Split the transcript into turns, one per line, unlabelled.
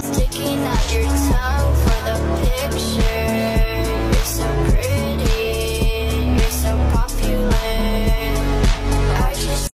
Sticky.